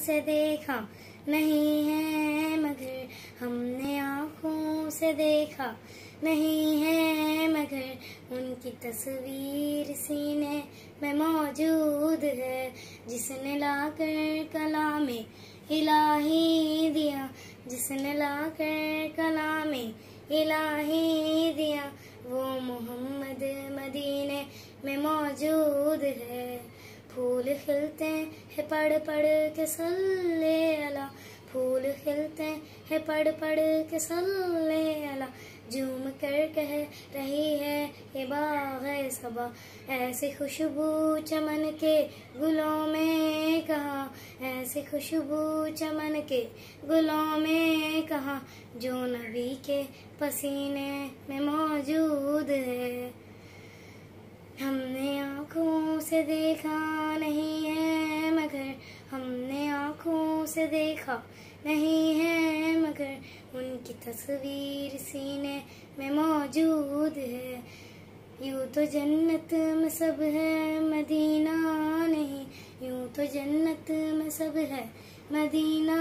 से देखा नहीं है मगर, हमने आँखों से देखा नहीं है मगर, उनकी तस्वीर सीने में मौजूद है, जिसने लाकर कला में इलाही दिया, जिसने लाकर कला में इलाही दिया, वो मोहम्मद मदीने में मौजूद है। फूल खिलते हैं पढ़ पढ़ के सल्ले अला। फूल खिलते हैं पढ़ पढ़ के सल्ले अला। झूम कर कह रही है, ये बाग है सबा। ऐसी खुशबू चमन के गुलों में कहा। ऐसी खुशबू चमन के गुलों में कहा। जो नबी के पसीने में मौजूद है हमने आँखों से देखा नहीं है, मगर हमने आँखों से देखा नहीं है, मगर उनकी तस्वीर सीने में मौजूद है। यूँ तो जन्नत में सब है, मदीना नहीं। यूँ तो जन्नत में सब है, मदीना